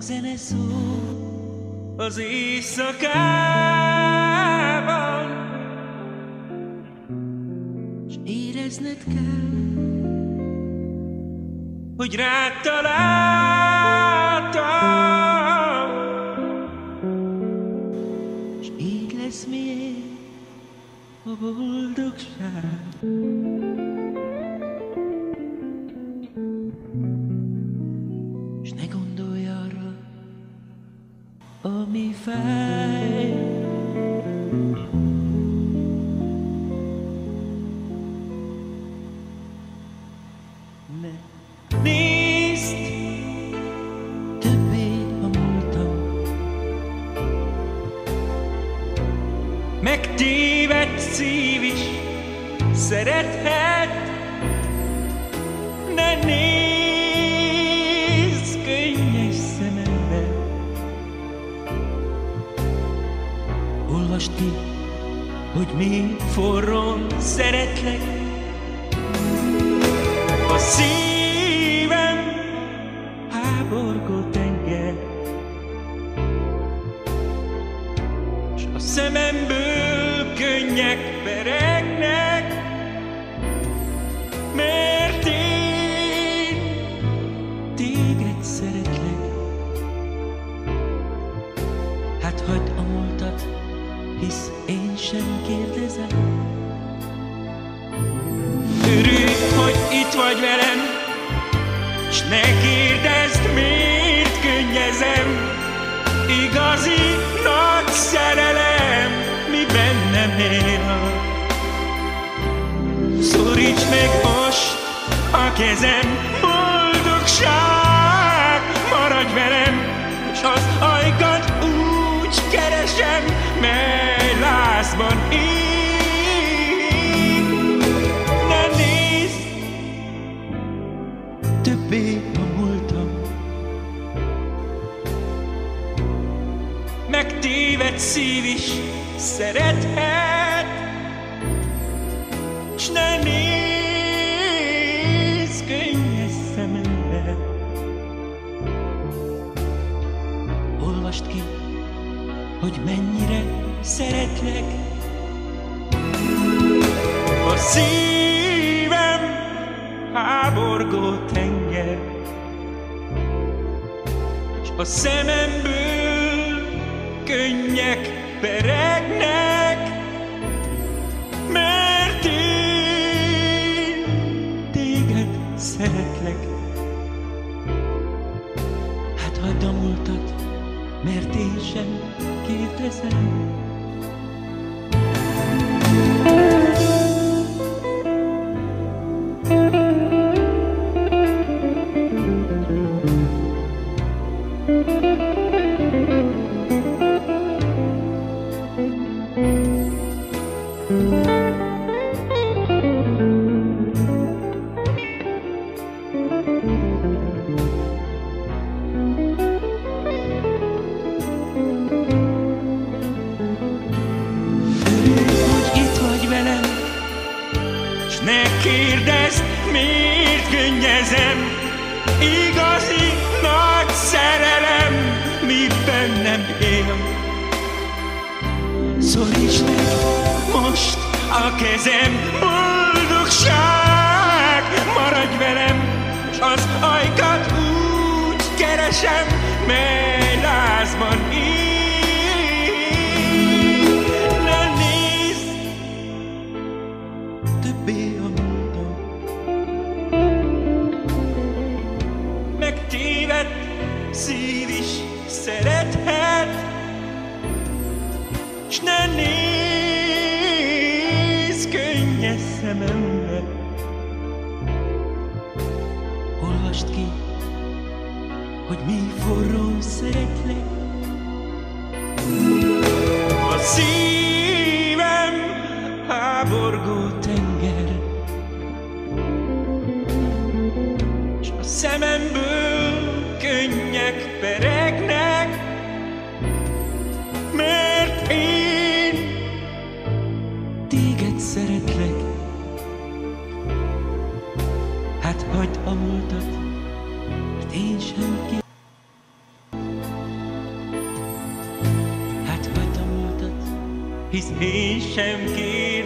zene szól az éjszakában, és érezned kell, hogy rád találtam, és így lesz miért a boldogság. Ami fáj. Ne nézd többé a múltam, megtévedt szív is szerethet, ne nézz Olvasd ki, hogy mi forrón szeretlek. A szívem háborgó tenger, s a szememből könnyek peregnek, mert én téged szeretlek. Itt vagy velem, s ne kérdezd, miért könnyezem. Igazi nagy szerelem, mi bennem él. Szoríts meg most a kezem, boldogság, szív is szerethet, s ne nézz könnyes szemembe. Olvasd ki, hogy mennyire szeretlek. A szívem háborgó tenger, és a szememből könnyek peregnek, mert én téged szeretlek. Hát hagyd a múltat, mert én sem kérdezem. hogy itt kérdezd, miért könnyezem. Igazi nagy szerelem, mi bennem él. Szoríts meg most a kezem, boldogság, maradj velem, s az ajkat úgy keresem, mely lázban én. Ne nézd többé a múltam. Megtévedt szív is szerethet, s ne nézz szemembe. Olvasd ki, hogy mi forró szeretlek. A szívem háborgó tenger, s a szememből könnyek peregnek, mert én téged szeretlek. A múltat, Hát én sem ki... Hát hagytam múltat, hisz én sem kértem